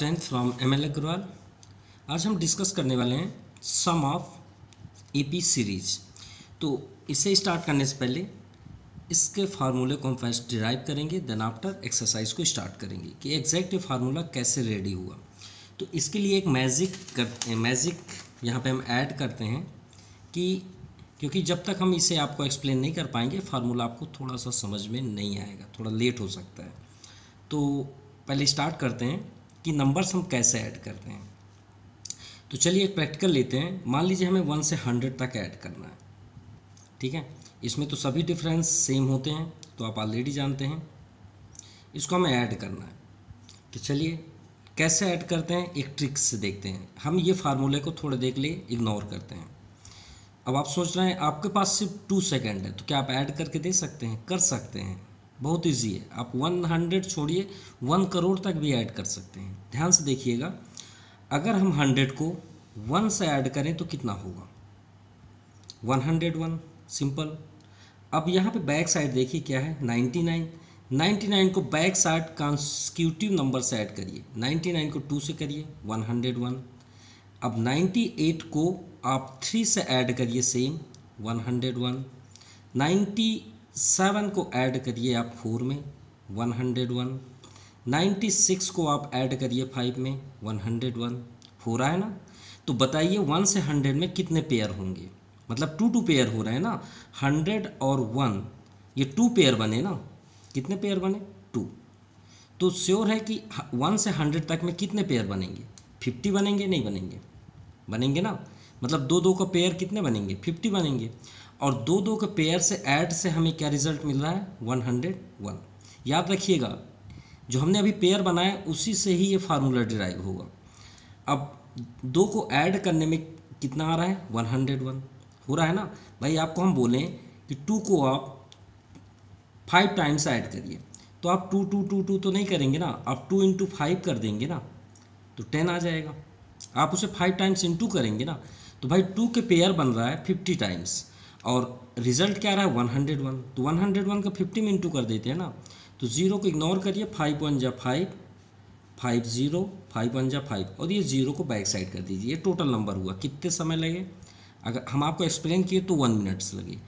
Tenth from M L Agarwal आज हम discuss करने वाले हैं सम ऑफ़ एपी सीरीज़ तो इसे स्टार्ट करने से पहले इसके फार्मूले को हम फ़र्स्ट डिराइव करेंगे देन आफ्टर एक्सरसाइज को स्टार्ट करेंगे कि एग्जैक्ट फार्मूला कैसे रेडी हुआ। तो इसके लिए एक मैजिक कर मैजिक यहाँ पे हम ऐड करते हैं कि क्योंकि जब तक हम इसे आपको एक्सप्लेन नहीं कर पाएँगे फार्मूला आपको थोड़ा सा समझ में नहीं आएगा, थोड़ा लेट हो सकता है। तो पहले स्टार्ट करते हैं। कि नंबर्स हम कैसे ऐड करते हैं। तो चलिए एक प्रैक्टिकल लेते हैं। मान लीजिए हमें वन से हंड्रेड तक ऐड करना है। ठीक है? इसमें तो सभी डिफरेंस सेम होते हैं तो आप ऑलरेडी जानते हैं। इसको हमें ऐड करना है। तो चलिए, कैसे ऐड करते हैं? एक ट्रिक से देखते हैं। हम ये फार्मूले को थोड़े देख लिए इग्नोर करते हैं। अब आप सोच रहे हैं, आपके पास सिर्फ़ टू सेकेंड है तो क्या आप ऐड करके दे सकते हैं? कर सकते हैं। बहुत इजी है। आप वन हंड्रेड छोड़िए वन करोड़ तक भी ऐड कर सकते हैं। ध्यान से देखिएगा, अगर हम हंड्रेड को वन से ऐड करें तो कितना होगा? वन हंड्रेड वन सिंपल अब यहाँ पे बैक साइड देखिए क्या है नाइन्टी नाइन नाइन्टी नाइन को बैक साइड कॉन्सिक्यूटिव नंबर से ऐड करिए। नाइन्टी नाइन को टू से करिए वन हंड्रेड वन अब नाइन्टी एट को आप थ्री से ऐड करिए same one hundred one ninety seven को ऐड करिए आप फोर में, one hundred one ninety six को आप ऐड करिए फाइव में, वन हंड्रेड वन हो रहा है ना? तो बताइए वन से हंड्रेड में कितने पेयर होंगे? मतलब टू टू पेयर हो रहे हैं ना? हंड्रेड और वन, ये टू पेयर बने ना? कितने पेयर बने? टू तो श्योर है कि वन से हंड्रेड तक में कितने पेयर बनेंगे? फिफ्टी बनेंगे, नहीं बनेंगे? बनेंगे ना? मतलब दो दो का पेयर कितने बनेंगे? फिफ्टी बनेंगे। और दो दो के पेयर से ऐड से हमें क्या रिज़ल्ट मिल रहा है? वन हंड्रेड वन याद रखिएगा, जो हमने अभी पेयर बनाया, उसी से ही ये फार्मूला डिराइव होगा। अब दो को ऐड करने में कितना आ रहा है? वन हंड्रेड वन हो रहा है ना? भाई, आपको हम बोलें कि टू को आप फाइव टाइम्स ऐड करिए। तो आप टू टू टू टू तो नहीं करेंगे ना? आप टू इंटू फाइव कर देंगे ना? तो टेन आ जाएगा। आप उसे फाइव टाइम्स इंटू करेंगे ना? तो भाई टू के पेयर बन रहा है फिफ्टी टाइम्स और रिज़ल्ट क्या रहा है? वन हंड्रेड वन तो वन हंड्रेड वन का फिफ्टी में इंटू कर देते हैं ना? तो ज़ीरो को इग्नोर करिए फाइव वन जा five five zero five one जा फाइव और ये ज़ीरो को बैक साइड कर दीजिए। ये टोटल नंबर हुआ। कितने समय लगे? अगर हम आपको एक्सप्लेन किए तो वन मिनट्स लगे।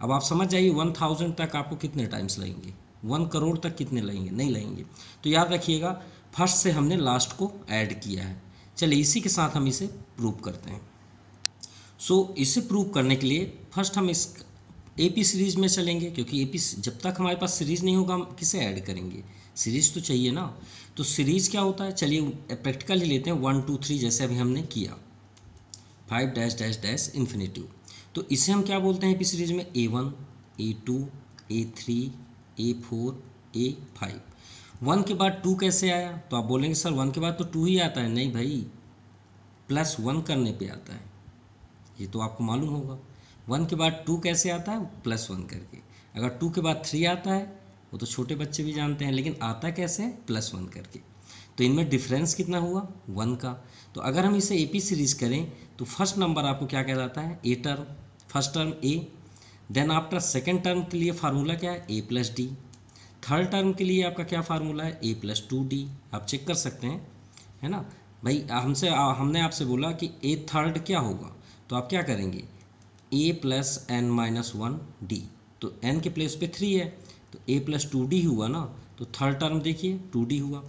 अब आप समझ जाइए वन थाउज़ेंड तक आपको कितने टाइम्स लगेंगे? वन करोड़ तक कितने लगेंगे? नहीं लगेंगे। तो याद रखिएगा फ़र्स्ट से हमने लास्ट को ऐड किया है। चलिए इसी के साथ हम इसे प्रूव करते हैं। सो so, इसे प्रूव करने के लिए फ़र्स्ट हम इस ए पी सीरीज़ में चलेंगे, क्योंकि ए पी जब तक हमारे पास सीरीज़ नहीं होगा, हम किसे ऐड करेंगे? सीरीज़ तो चाहिए ना। तो सीरीज़ क्या होता है? चलिए प्रैक्टिकल लेते हैं वन टू थ्री जैसे अभी हमने किया। Five dash dash dash infinitive तो इसे हम क्या बोलते हैं ए पी सीरीज़ में? A one A two A three A four A five one के बाद टू कैसे आया? तो आप बोलेंगे, सर वन के बाद तो टू ही आता है। नहीं भाई प्लस वन करने पे आता है। ये तो आपको मालूम होगा। वन के बाद टू कैसे आता है? प्लस वन करके। अगर टू के बाद थ्री आता है, वो तो छोटे बच्चे भी जानते हैं, लेकिन आता कैसे है? प्लस वन करके। तो इनमें डिफरेंस कितना हुआ? वन का। तो अगर हम इसे ए पी सीरीज़ करें तो फ़र्स्ट नंबर आपको क्या कहलाता है? A term first term a then after second term के लिए फार्मूला क्या है? A plus d third term के लिए आपका क्या फार्मूला है? ए प्लस टू डी आप चेक कर सकते हैं, है ना? भाई, हमसे, हमने आपसे बोला कि ए थर्ड क्या होगा? तो आप क्या करेंगे? A plus n minus one d तो एन के प्लेस पे थ्री है तो ए प्लस टू डी हुआ ना तो थर्ड टर्म देखिए टू डी हुआ।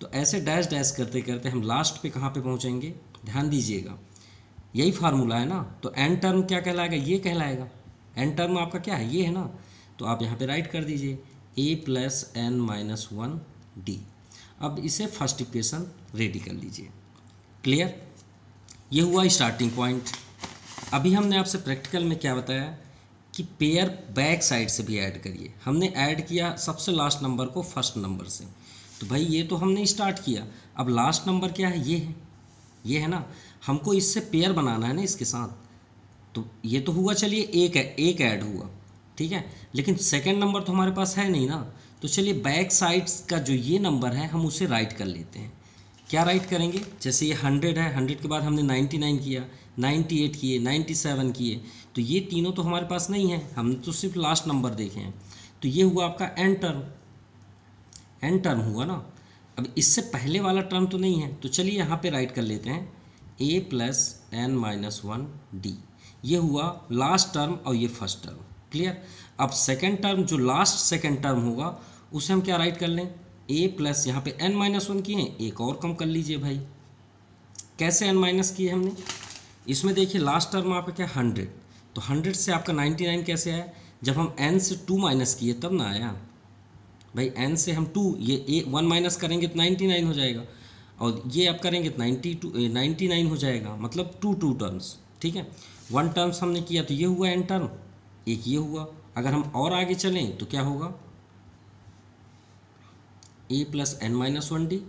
तो ऐसे डैश डैश करते करते हम लास्ट पे कहाँ पे पहुँचेंगे? ध्यान दीजिएगा। यही फार्मूला है ना तो एन टर्म क्या कहलाएगा? ये कहलाएगा। एन टर्म आपका क्या है? ये है ना। तो आप यहाँ पे राइट कर दीजिए a plus n minus one d अब इसे फ़र्स्ट इक्वेशन रेडी कर लीजिए। क्लियर ये हुआ स्टार्टिंग पॉइंट अभी हमने आपसे प्रैक्टिकल में क्या बताया? कि पेयर बैक साइड से भी ऐड करिए। हमने ऐड किया सबसे लास्ट नंबर को फ़र्स्ट नंबर से। तो भाई ये तो हमने स्टार्ट किया। अब लास्ट नंबर क्या है? ये है। ये है ना? हमको इससे पेयर बनाना है ना इसके साथ। तो ये तो हुआ, चलिए एक है एक ऐड हुआ। ठीक है? लेकिन सेकेंड नंबर तो हमारे पास है नहीं ना। तो चलिए बैक साइड का जो ये नंबर है, हम उसे राइट कर लेते हैं। क्या राइट करेंगे? जैसे ये हंड्रेड है हंड्रेड के बाद हमने नाइन्टी नाइन किया। नाइन्टी एट किए, नाइन्टी सेवन किए। तो ये तीनों तो हमारे पास नहीं है, हमने तो सिर्फ़ लास्ट नंबर देखे हैं। तो ये हुआ आपका एन टर्म एन टर्म हुआ ना? अब इससे पहले वाला टर्म तो नहीं है तो चलिए यहाँ पे राइट कर लेते हैं। A plus n minus one d ये हुआ लास्ट टर्म और ये फ़र्स्ट टर्म क्लियर अब सेकेंड टर्म जो लास्ट सेकेंड टर्म होगा, उसे हम क्या राइट कर लें? ए प्लस यहाँ पे एन माइनस वन किए एक और कम कर लीजिए भाई। कैसे एन माइनस किए हमने? इसमें देखिए लास्ट टर्म आपका क्या हंड्रेड तो हंड्रेड से आपका नाइन्टी नाइन कैसे आया? जब हम एन से टू माइनस किए, तब ना आया। भाई एन से हम टू ये ए वन माइनस करेंगे तो नाइन्टी नाइन हो जाएगा। और ये आप करेंगे तो नाइन्टी टू नाइन्टी नाइन हो जाएगा। मतलब टू टू टर्म्स ठीक है? वन टर्म्स हमने किया तो ये हुआ एन टर्म एक ये हुआ। अगर हम और आगे चलें तो क्या होगा? A plus n minus one d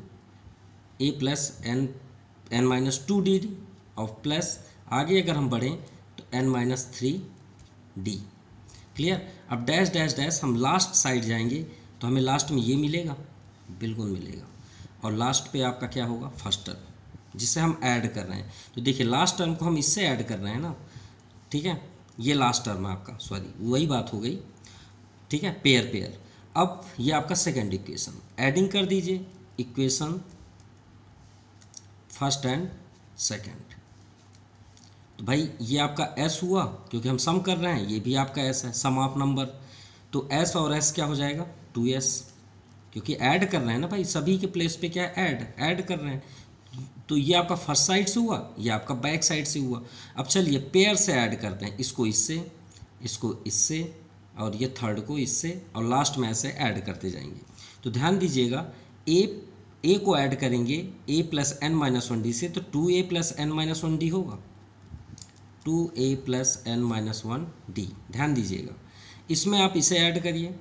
a plus n n minus two d d और प्लस आगे अगर हम बढ़ें तो n minus three d clear अब डैश डैश डैश हम लास्ट साइड जाएँगे तो हमें लास्ट में ये मिलेगा, बिल्कुल मिलेगा। और लास्ट पे आपका क्या होगा? फ़र्स्ट टर्म जिसे हम ऐड कर रहे हैं। तो देखिए लास्ट टर्म को हम इससे ऐड कर रहे हैं ना? ठीक है? ये लास्ट टर्म है आपका। सॉरी वही बात हो गई। ठीक है? पेयर पेयर अब ये आपका सेकेंड इक्वेशन एडिंग कर दीजिए। इक्वेशन फ़र्स्ट एंड सेकेंड तो भाई, ये आपका एस हुआ, क्योंकि हम सम कर रहे हैं, ये भी आपका एस है सम ऑफ़ नंबर तो एस और एस क्या हो जाएगा? टू एस क्योंकि ऐड कर रहे हैं ना भाई, सभी के प्लेस पे क्या है? ऐड ऐड कर रहे हैं. तो ये आपका फ़र्स्ट साइड से हुआ, ये आपका बैक साइड से हुआ. अब चलिए पेयर से ऐड करते हैं, इसको इससे इसको इससे, और ये थर्ड को इससे, और लास्ट में ऐसे ऐड करते जाएँगे. तो ध्यान दीजिएगा ए ए को ऐड करेंगे a plus n minus one d से तो two a plus n minus one d होगा. Two a plus n minus one d. ध्यान दीजिएगा। इसमें आप इसे ऐड करिए।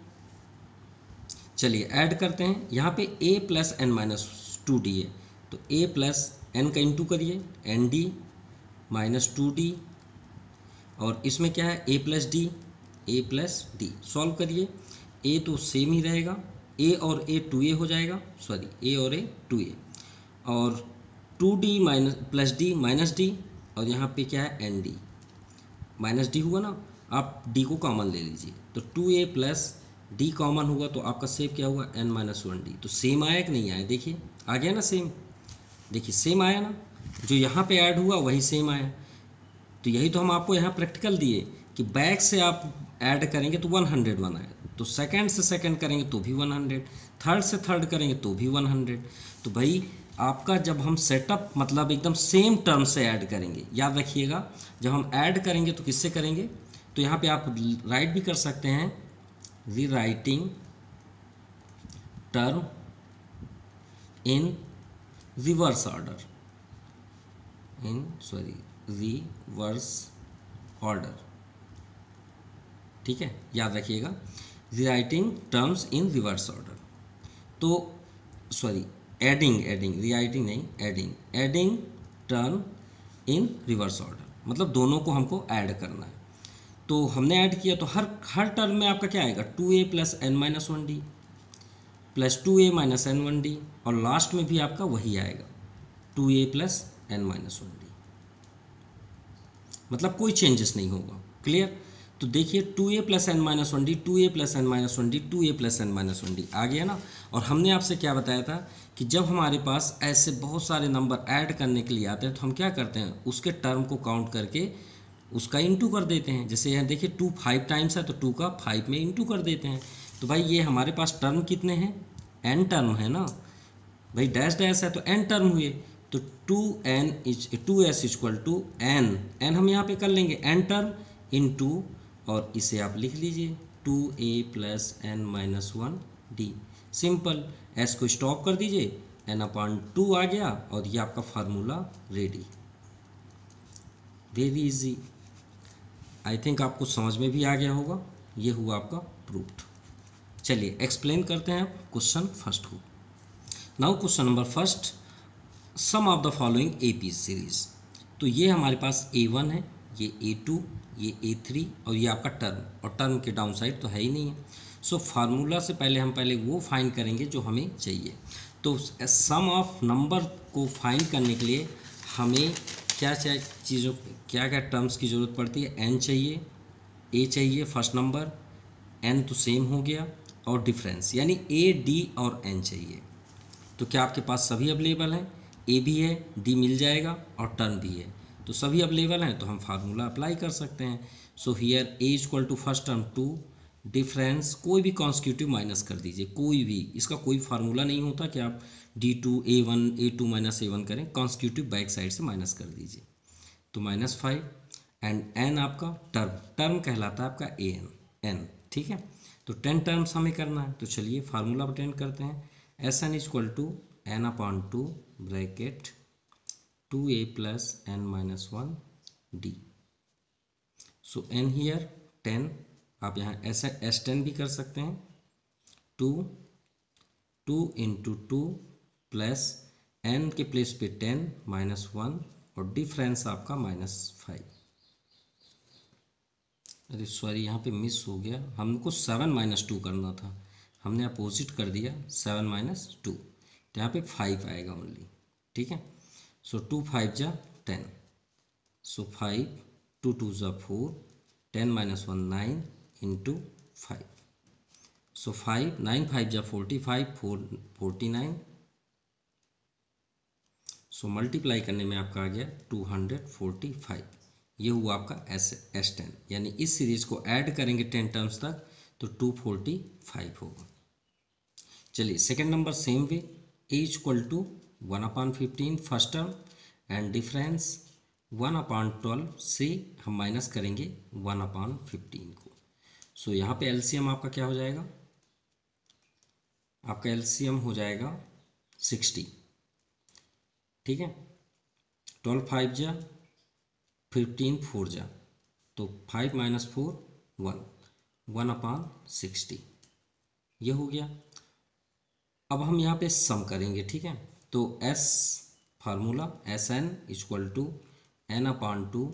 चलिए, ऐड करते हैं। यहाँ पे a plus n minus two d है। तो a प्लस एन का इंटू करिए। N d minus two d. और इसमें क्या है? a plus d, a plus d. Solve करिए। ए तो सेम ही रहेगा। ए और ए टू ए हो जाएगा। सॉरी, ए और ए टू ए। और two d minus, plus d minus d. और यहाँ पे क्या है? एन डी माइनस डी हुआ ना, आप डी को कॉमन ले लीजिए। तो two a plus d common हुआ तो आपका सेव क्या हुआ? एन माइनस वन डी तो सेम आया कि नहीं आया? देखिए, आ गया ना सेम देखिए सेम आया ना? जो यहाँ पे ऐड हुआ, वही सेम आया। तो यही तो हम आपको यहाँ प्रैक्टिकल दिए कि बैक से आप ऐड करेंगे तो वन हंड्रेड वन आए तो सेकेंड से सेकेंड करेंगे तो भी वन हंड्रेड थर्ड से थर्ड करेंगे तो भी वन हंड्रेड तो भाई आपका जब हम सेटअप मतलब एकदम सेम टर्म से ऐड करेंगे, याद रखिएगा, जब हम ऐड करेंगे तो किससे करेंगे? तो यहाँ पे आप राइट भी कर सकते हैं, rewriting term in reverse order in sorry reverse order ठीक है? याद रखिएगा rewriting terms in reverse order तो सॉरी एडिंग एडिंग रीराइटिंग नहीं adding adding term in reverse order मतलब दोनों को हमको ऐड करना है। तो हमने ऐड किया तो हर हर टर्म में आपका क्या आएगा? Two a plus n minus one d plus two a minus n one d और लास्ट में भी आपका वही आएगा। Two a plus n minus one d मतलब कोई चेंजेस नहीं होगा। क्लियर तो देखिए two a plus n minus one d two a plus n minus one d two a plus n minus one d आ गया ना? और हमने आपसे क्या बताया था कि जब हमारे पास ऐसे बहुत सारे नंबर ऐड करने के लिए आते हैं तो हम क्या करते हैं? उसके टर्म को काउंट करके उसका इंटू कर देते हैं। जैसे यहाँ देखिए टू फाइव टाइम्स है तो टू का फाइव में इंटू कर देते हैं। तो भाई ये हमारे पास टर्म कितने हैं? एन टर्म है ना? भाई डैश डैश है तो एन टर्म हुए। तो two n is two S equal to n n हम यहाँ पे कर लेंगे। एन टर्म इन टू और इसे आप लिख लीजिए two a plus n minus one d. Simple S को स्टॉप कर दीजिए, एन अपॉन टू आ गया और ये आपका formula ready. Very easy. I think आपको समझ में भी आ गया होगा, ये हुआ आपका प्रूफ। चलिए, एक्सप्लेन करते हैं आप क्वेश्चन फ़र्स्ट को। Now question number first, sum of the following A P series. तो ये हमारे पास ए वन है ये ए टू ये ए थ्री और ये आपका टर्म और टर्म के डाउन साइड तो है ही नहीं है। सो so, फार्मूला से पहले हम पहले वो फाइंड करेंगे जो हमें चाहिए। तो सम ऑफ़ नंबर को फाइंड करने के लिए हमें क्या क्या चीज़ों क्या क्या टर्म्स की ज़रूरत पड़ती है? एन चाहिए ए चाहिए फ़र्स्ट नंबर एन तो सेम हो गया और डिफरेंस यानी ए डी और एन चाहिए। तो क्या आपके पास सभी अवेलेबल हैं? ए भी है डी मिल जाएगा और टर्म भी है। तो सभी अवेलेबल हैं तो हम फार्मूला अप्लाई कर सकते हैं। So here a equal to first term to difference कोई भी कॉन्स्टिट्यूटिव माइनस कर दीजिए, कोई भी। इसका कोई फार्मूला नहीं होता कि आप d two a one a two minus a one करें कॉन्स्टिट्यूटिव बैक साइड से माइनस कर दीजिए। तो माइनस फाइव एंड एन आपका टर्म टर्म कहलाता है आपका ए एन एन ठीक है? तो टेन टर्म्स हमें करना है तो चलिए फार्मूला अटेंड करते हैं। S n equal to n upon two bracket two a plus n minus one d so n here ten आप यहाँ एस एस टेन भी कर सकते हैं। Two two into two plus n के प्लेस पे टेन माइनस वन और difference आपका माइनस फाइव अरे सॉरी यहाँ पे मिस हो गया। हमको सेवन माइनस टू करना था। हमने अपोजिट कर दिया सेवन माइनस टू तो यहाँ पे फाइव आएगा ओनली ठीक है? सो टू फाइव जा ten so five two two ज़ा four ten minus one nine into five so five nine five जा forty five four forty nine so multiply करने में आपका आ गया टू हंड्रेड फोर्टी फाइव ये हुआ आपका एस एस टेन यानी इस सीरीज़ को ऐड करेंगे टेन टर्म्स तक तो टू फोर्टी फाइव होगा। चलिए second number same way a equal to one upon fifteen first term and difference one upon twelve से हम माइनस करेंगे वन अपॉन फिफ्टीन को। सो so, यहाँ पे एलसीएम आपका क्या हो जाएगा? आपका एलसीएम हो जाएगा सिक्सटी। ठीक है? ट्वेल्व फाइव जा फिफ्टीन फोर जा। तो five minus four one. One upon sixty. ये हो गया। अब हम यहाँ पे सम करेंगे ठीक है? तो s formula s n equal to n upon two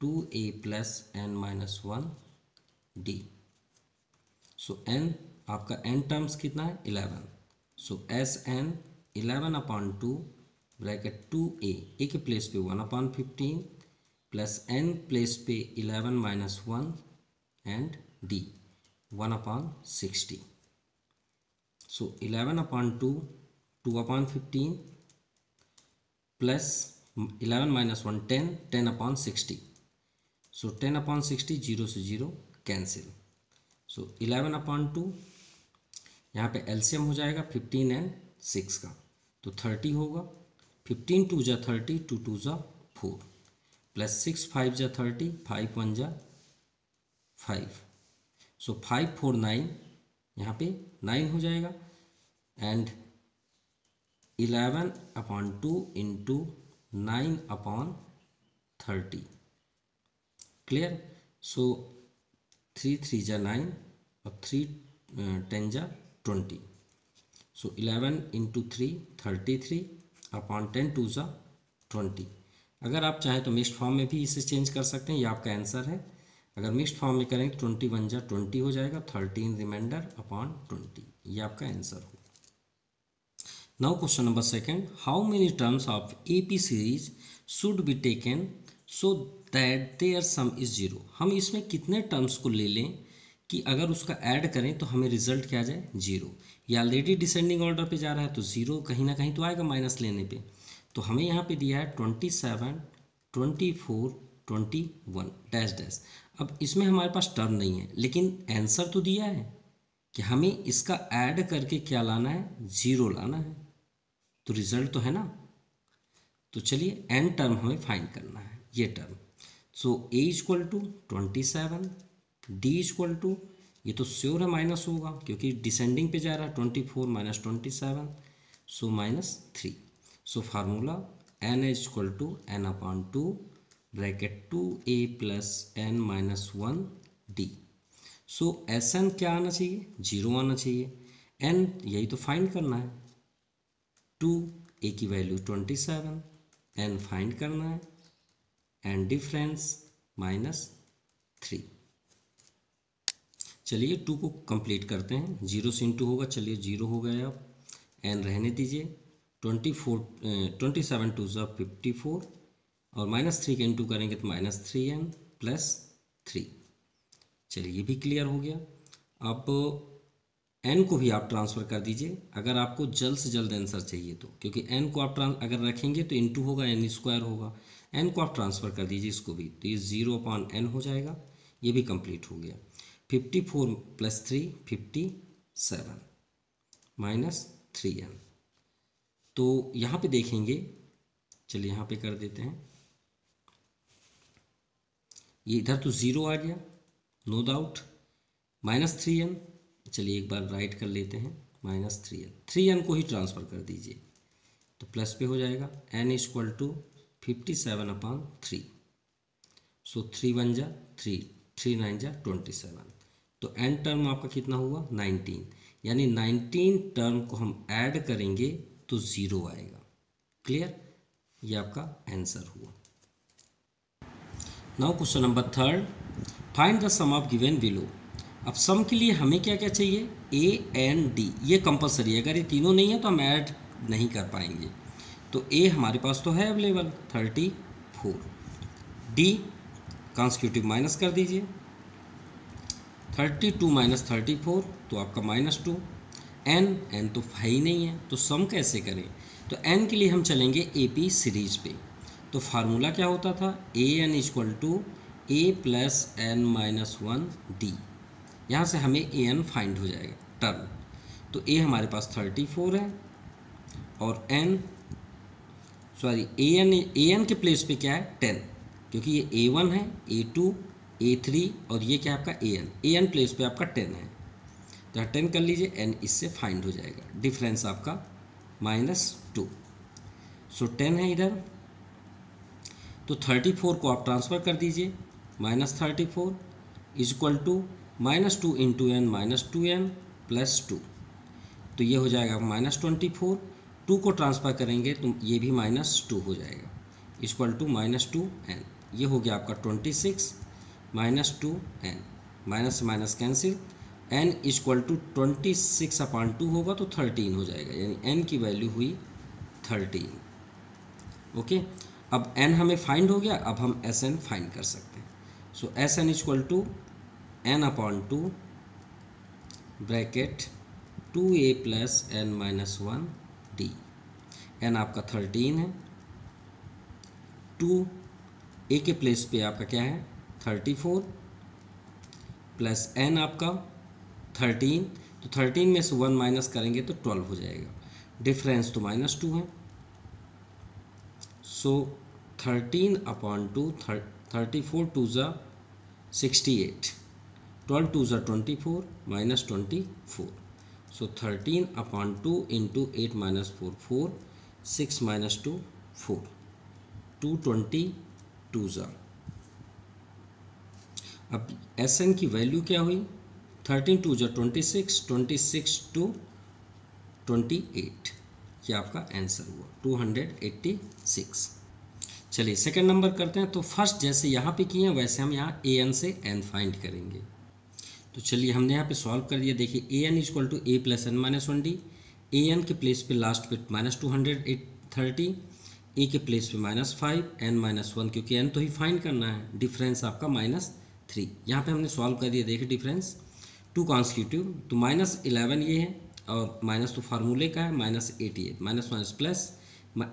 two a plus n minus one d so n आपका एन टर्म्स कितना है? Eleven so s n eleven upon two bracket two a a के place पे one upon fifteen plus n place पे eleven minus one and d one upon sixty so 11 upon 2 2 upon 15 plus 11 minus 1 10 10 upon 60 so 10 upon 60 0 से zero, cancel. So 11 upon two, यहाँ पे LCM हो जाएगा 15 and six का। तो 30 होगा। 15 टू जा 30 टू टू जा फोर। प्लस सिक्स, फाइव जा 30 फाइव वन जा 5 सो फाइव, फोर, नाइन, यहाँ पे नाइन हो जाएगा। And eleven upon two into nine upon thirty. Clear? So three three जा नाइन और थ्री टेन जा twenty. So eleven into three thirty three upon ten two जा twenty. अगर आप चाहें तो मिक्सड फॉर्म में भी इसे चेंज कर सकते हैं, ये आपका आंसर है। अगर मिक्सड फॉर्म में करेंगे ट्वेंटी वन जा ट्वेंटी हो जाएगा, थर्टीन रिमाइंडर अपॉन ट्वेंटी। ये आपका आंसर हो now question number second how many terms of A P series should be taken so that their sum is zero हम इसमें कितने टर्म्स को ले लें कि अगर उसका ऐड करें तो हमें रिज़ल्ट क्या आ जाए? ज़ीरो ये ऑलरेडी डिसेंडिंग ऑर्डर पे जा रहा है तो ज़ीरो कहीं ना कहीं तो आएगा माइनस लेने पे। तो हमें यहाँ पे दिया है twenty seven twenty four twenty one dash dash अब इसमें हमारे पास टर्म नहीं है, लेकिन आंसर तो दिया है कि हमें इसका ऐड करके क्या लाना है? ज़ीरो लाना है। तो रिज़ल्ट तो है ना? तो चलिए एन टर्म हमें फाइंड करना है, ये term so a equal to twenty seven d equal to ये तो श्योर है माइनस होगा, क्योंकि डिसेंडिंग पे जा रहा है twenty four minus twenty seven so minus three so formula n is equal to n upon two bracket two a plus n minus one d so s n क्या आना चाहिए? ज़ीरो आना चाहिए. एन यही तो फाइंड करना है. Two a की value twenty seven n find करना है एंड डिफरेंस माइनस थ्री चलिए टू को कंप्लीट करते हैं। ज़ीरो से इंटू होगा, चलिए ज़ीरो हो गया अब। एन रहने दीजिए। Twenty four twenty seven two ज़ा फिफ्टी फोर और माइनस थ्री के इंटू करेंगे तो minus three n plus three चलिए ये भी क्लियर हो गया। अब एन को भी आप ट्रांसफ़र कर दीजिए, अगर आपको जल्द से जल्द आंसर चाहिए तो। क्योंकि एन को आप ट्रांस अगर रखेंगे तो इंटू होगा एन स्क्वायर होगा। एन को आप ट्रांसफ़र कर दीजिए इसको भी तो ये ज़ीरो अपॉन एन हो जाएगा, ये भी कंप्लीट हो गया। Fifty four plus three fifty seven minus three n तो यहाँ पे देखेंगे, चलिए यहाँ पे कर देते हैं। ये इधर तो ज़ीरो आ गया no doubt minus three n चलिए एक बार राइट कर लेते हैं minus three n three n को ही ट्रांसफ़र कर दीजिए तो प्लस पे हो जाएगा n equal to fifty seven upon three so three one जा थ्री थ्री नाइन जा ट्वेंटी सेवन तो एन टर्म आपका कितना हुआ? नाइनटीन यानी नाइनटीन टर्म को हम ऐड करेंगे तो ज़ीरो आएगा। क्लियर ये आपका आंसर हुआ। Now question number third find the sum of given below अब सम के लिए हमें क्या क्या चाहिए? ए एन डी ये कंपलसरी है। अगर ये तीनों नहीं है तो हम ऐड नहीं कर पाएँगे। तो ए हमारे पास तो है available thirty four d constitutive minus कर दीजिए। Thirty two minus thirty four तो आपका माइनस टू एन एन तो ही नहीं है। तो सम कैसे करें? तो एन के लिए हम चलेंगे ए पी सीरीज़ पे। तो फार्मूला क्या होता था? A n equal to a plus n minus one d यहाँ से हमें ए एन फाइंड हो जाएगा टर्म तो ए हमारे पास थर्टी फोर है और n sorry a n a n के प्लेस पे क्या है? टेन क्योंकि ये ए वन है ए टू ए थ्री और ये क्या आपका? A n a n place पे आपका टेन है. तो टेन कर लीजिए एन इससे फाइंड हो जाएगा. डिफरेंस आपका माइनस टू सो टेन है इधर. तो थर्टी फोर को आप ट्रांसफ़र कर दीजिए minus thirty four is equal to minus two into n minus two n plus two. तो ये हो जाएगा माइनस ट्वेंटी फोर। टू को ट्रांसफ़र करेंगे तो ये भी माइनस टू हो जाएगा। Equal to minus two n. ये हो गया आपका twenty six minus two n. Minus minus cancel. N equal to twenty six upon two होगा तो थर्टीन हो जाएगा। यानी एन की वैल्यू हुई थर्टीन। ओके? अब एन हमें फाइंड हो गया। अब हम एस एन फाइंड कर सकते हैं। So s n equal to n upon two bracket two a plus n minus one d n आपका थर्टीन है। टू ए के प्लेस पे आपका क्या है? थर्टी फोर प्लस एन आपका थर्टीन तो थर्टीन में से वन माइनस करेंगे तो ट्वेल्व हो जाएगा। डिफरेंस तो माइनस टू है। So thirteen upon two thirty four two ज़ा सिक्सटी एट ट्वेल्व टू ज़ा twenty four minus twenty four so thirteen upon two into eight minus four four six minus two four two twenty two ज़ा अब S N की value क्या हुई? Thirteen two जो twenty six twenty six two twenty eight ये आपका answer हुआ two hundred eighty six चलिए सेकेंड नंबर करते हैं। तो फ़र्स्ट जैसे यहाँ पे किए हैं, वैसे हम यहाँ ए एन से एन फाइंड करेंगे। तो चलिए हमने यहाँ पे सॉल्व कर दिया। देखिए a n equal to a plus n minus one d a n के प्लेस पे लास्ट पे minus two hundred eight thirty a के प्लेस पे minus five n minus one क्योंकि एन तो ही फाइंड करना है। डिफरेंस आपका माइनस थ्री यहाँ पर हमने सॉल्व कर दिया। देखिए डिफरेंस टू कॉन्स्टिट्यूटिव तो माइनस इलेवन ये है और माइनस तो फार्मूले का है। Minus eighty eight minus minus plus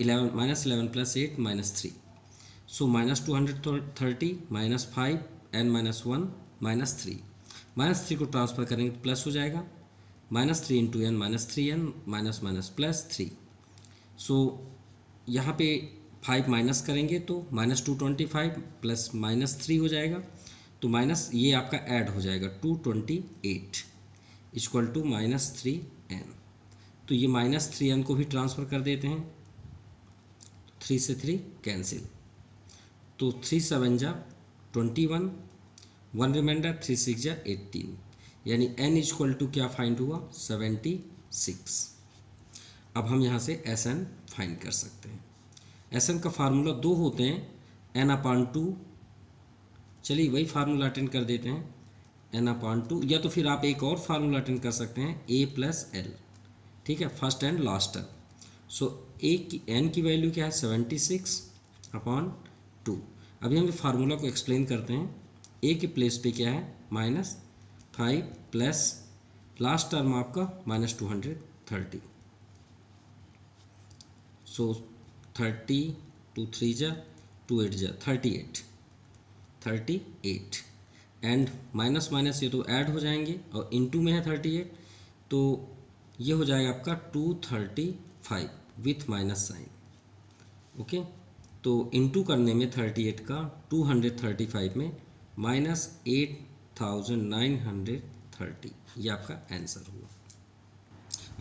eleven minus eleven plus eight minus three so minus two hundred thirty minus five n minus one minus three minus three को transfer करेंगे तो प्लस हो जाएगा। Minus three into n minus three n minus minus plus three. So, यहाँ पे five minus करेंगे तो minus two twenty five plus minus three हो जाएगा। तो माइनस ये आपका ऐड हो जाएगा two twenty eight equal to minus three n. तो ये माइनस थ्री एन को भी ट्रांसफ़र कर देते हैं। थ्री से थ्री कैंसिल। तो थ्री सेवन जा twenty one one reminder three six जा एट्टीन यानी एन इज़ इक्वल टू क्या फाइंड हुआ? सेवेंटी सिक्स अब हम यहाँ से एस एन फाइंड कर सकते हैं। एस एन का फार्मूला दो होते हैं एन अपान टू चलिए वही फार्मूला अटेंड कर देते हैं। एन अपॉन टू या तो फिर आप एक और फार्मूला अटेंड कर सकते हैं ए प्लस एल ठीक है? First and last term so a की एन की वैल्यू क्या है? सेवेंटी सिक्स अपॉन टू अभी हम फार्मूला को एक्सप्लेन करते हैं। ए के प्लेस पे क्या है? Minus five plus last term आपका minus two hundred thirty so thirty two three जा टू एट जा thirty eight thirty eight and minus minus ये तो ऐड हो जाएँगे और इनटू में है थर्टी एट तो ये हो जाएगा आपका two thirty five with minus sign okay तो इनटू करने में थर्टी एट का टू हंड्रेड थर्टी फाइव में minus eight thousand nine hundred thirty ये आपका आंसर हुआ।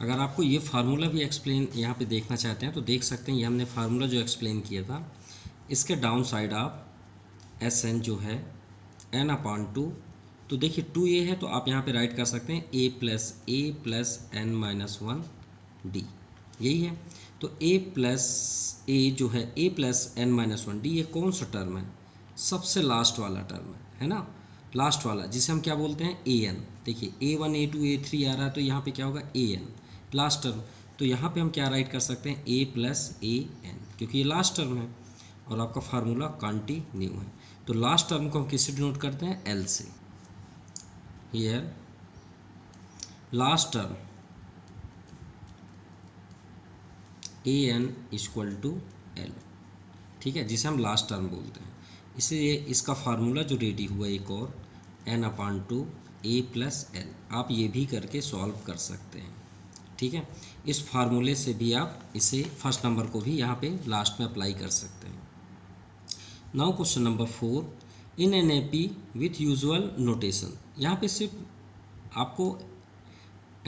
अगर आपको ये फार्मूला भी एक्सप्लेन यहाँ पे देखना चाहते हैं तो देख सकते हैं, ये हमने फार्मूला जो एक्सप्लेन किया था, इसके डाउन साइड आप एस एन जो है एन अपॉन टू तो देखिए टू ए है तो आप यहाँ पे राइट कर सकते हैं a plus a plus n minus one d यही है। तो ए प्लस ए जो है a plus n minus one d ये कौन सा टर्म है? सबसे लास्ट वाला टर्म है। है ना? लास्ट वाला, जिसे हम क्या बोलते हैं? ए एन देखिए a one a two a three आ रहा है तो यहाँ पे क्या होगा? ए एन लास्ट टर्म तो यहाँ पे हम क्या राइट कर सकते हैं? ए प्लस ए एन क्योंकि ये लास्ट टर्म है, और आपका फार्मूला कंटिन्यू है। तो लास्ट टर्म को हम किससे डिनोट करते हैं? एल से। Here last term a n equal to l ठीक है? जिसे हम लास्ट टर्म बोलते हैं। इसलिए इसका फार्मूला जो रेडी हुआ एक और n upon two a plus l आप ये भी करके सॉल्व कर सकते हैं। ठीक है? इस फार्मूले से भी आप इसे फ़र्स्ट नंबर को भी यहाँ पे लास्ट में अप्लाई कर सकते हैं। Now question number four in an A P with usual notation यहाँ पे सिर्फ़ आपको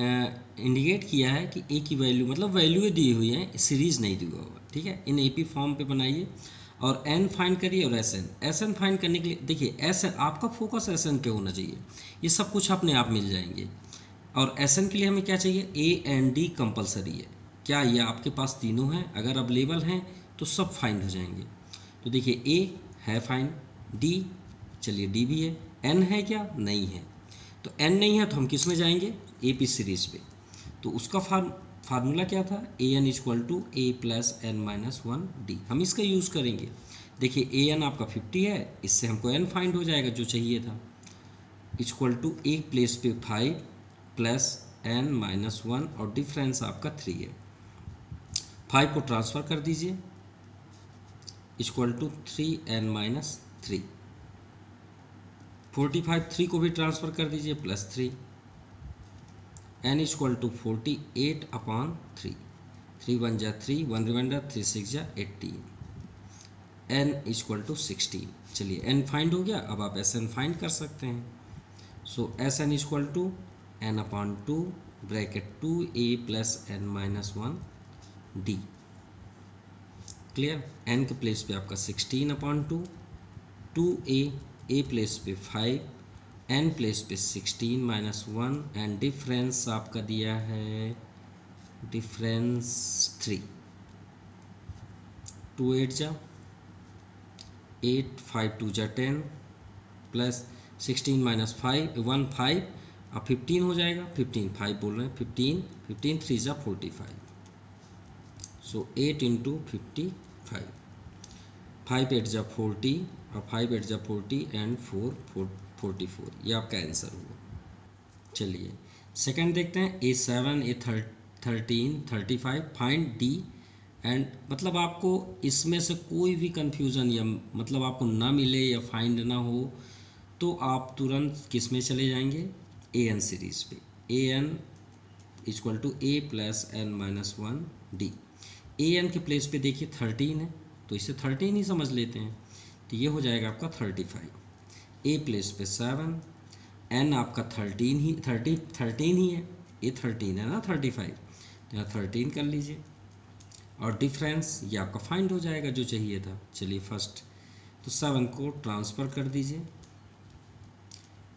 इंडिकेट किया है कि ए की वैल्यू मतलब वैल्यू दी हुई है सीरीज़ नहीं दी हुआ ठीक है? इन ए पी फॉर्म पे बनाइए। और एन फाइंड करिए और s n s n find करने के लिए, देखिए एस एन आपका फोकस एस एन पे होना चाहिए। ये सब कुछ अपने आप मिल जाएँगे। और एस एन के लिए हमें क्या चाहिए? ए एन डी कंपलसरी है। क्या ये आपके पास तीनों हैं? अगर अवेलेबल हैं तो सब फाइंड हो जाएँगे। तो देखिए ए है फाइंड डी चलिए डी भी है। एन है क्या? नहीं है। तो एन नहीं है तो हम किसमें जाएँगे? ए पी सीरीज़ पे। तो उसका फार्म फार्मूला क्या था? A n equal to a plus n minus one d हम इसका यूज़ करेंगे। देखिए ए एन आपका फिफ्टी है, इससे हमको एन फाइंड हो जाएगा जो चाहिए था। इक्वल टू एक प्लेस पे five plus n minus one और डिफरेंस आपका थ्री है। फाइव को ट्रांसफ़र कर दीजिए। Equal to three n minus three forty five three को भी ट्रांसफ़र कर दीजिए plus three n equal to forty eight upon three three one जा three one reminder three six जा eighteen n equal to sixteen चलिए N find हो गया, अब आप एस एन फाइंड कर सकते हैं। So s n equal to n upon two bracket two a plus n minus one d clear n के प्लेस पे आपका sixteen upon two two a a place पे फाइव एन प्लेस पे sixteen minus one and difference आपका दिया है difference three two eight जा eight five two जा ten plus sixteen minus five one five अब फिफ्टीन हो जाएगा। फिफ्टीन फाइव बोल रहे हैं। फिफ्टीन फिफ्टीन थ्री जा forty five so eight into fifty five five eight जा फोर्टी और फाइव एट जा forty and four four forty four, ये आपका आंसर हुआ। चलिए सेकंड देखते हैं a seven a thirteen thirty five find d and मतलब आपको इसमें से कोई भी कंफ्यूजन या मतलब आपको ना मिले या फाइंड ना हो तो आप तुरंत किसमें चले जाएँगे? ए एन सीरीज़ पे। A n equal to a plus n minus one d a n के प्लेस पे देखिए थर्टीन है तो इसे थर्टीन ही समझ लेते हैं तो ये हो जाएगा आपका थर्टी फाइव ए प्लेस पे सेवन एन आपका थर्टीन ही थर्टी थर्टीन ही है। ए थर्टीन है ना थर्टी फाइव तो यहाँ थर्टीन कर लीजिए। और डिफरेंस ये आपका फाइंड हो जाएगा जो चाहिए था। चलिए फ़र्स्ट तो सेवन को ट्रांसफ़र कर दीजिए।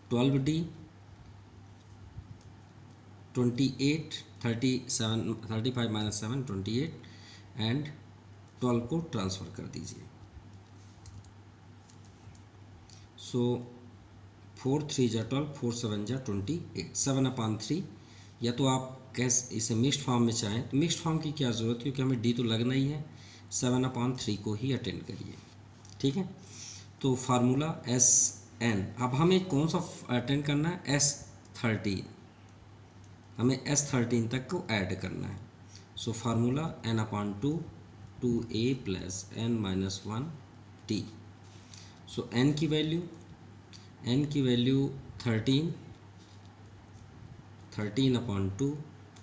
Twelve d twenty eight thirty seven thirty five minus seven twenty eight and twelve को ट्रांसफ़र कर दीजिए। सो फोर थ्री जा ट्वेल्व, फोर सेवन जा twenty eight. Seven upon three, या तो आप कैस इसे मिक्सड फॉर्म में चाहें। तो मिक्सड फॉर्म की क्या ज़रूरत है? क्योंकि हमें डी तो लगना ही है। सेवन अपान थ्री को ही अटेंड करिए। ठीक है? तो फार्मूला एस एन। अब हमें कौन सा अटेंड करना है? S thirteen. हमें एस थर्टीन तक को ऐड करना है। So formula n upon two two a plus n minus one t. So n की वैल्यू एन की value thirteen thirteen upon two